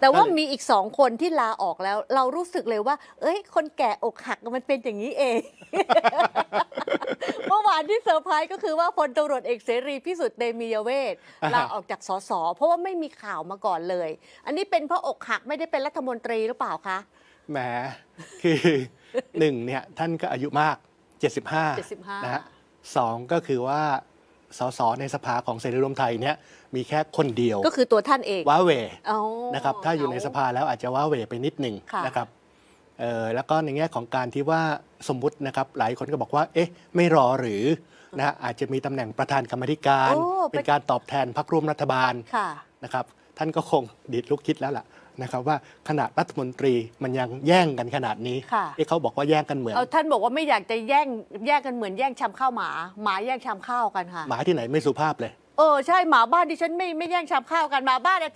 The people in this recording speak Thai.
แต่ว่าก็เลยมีอีกสองคนที่ลาออกแล้ว เรารู้สึกเลยว่า เอ้ย คนแก่อกหักมันเป็นอย่างนี้เอง เมื่อวานที่เซอร์ไพรส์ก็คือว่าพลตำรวจเอกเสรีพิสุทธิ์เตมียเวทอ่าฮะลาออกจากสสเพราะว่าไม่มีข่าวมาก่อนเลย อันนี้เป็นเพราะอกหักไม่ได้เป็นรัฐมนตรีหรือเปล่าคะแหมคือหนึ่งเนี่ยท่านก็อายุมาก 75 75นะฮะสองก็คือว่า สสในสภาของเสรีรวมไทยเนี่ยมีแค่คนเดียวก็คือตัวท่านเองว้าเหวอ๋อนะครับ ถ้าอยู่ในสภาแล้วอาจจะว้าเหวไปนิดหนึ่งค่ะนะครับเอ่อ แล้วก็ในแง่ของการที่ว่าสมมุตินะครับหลายคนก็บอกว่า เอ๊ะ ไม่รอหรือนะฮะอาจจะมีตำแหน่งประธานกรรมาธิการโอ้เป็นการตอบแทนพรรคร่วมรัฐบาลค่ะนะครับ ท่านก็คงดิดลุกคิดแล้วล่ะนะครับว่าขนาดรัฐมนตรีมันยังแย่งกันขนาดนี้ค่ะที่เขาบอกว่าแย่งกันเหมือนเอาท่านบอกว่าไม่อยากจะแย่งแย่งกันเหมือนแย่งชามข้าวหมาหมาแย่งชามข้าวกันค่ะหมาที่ไหนไม่สุภาพเลยเออใช่หมาบ้านดิฉันไม่ไม่แย่งชามข้าวกันหมาบ้านอาจารย์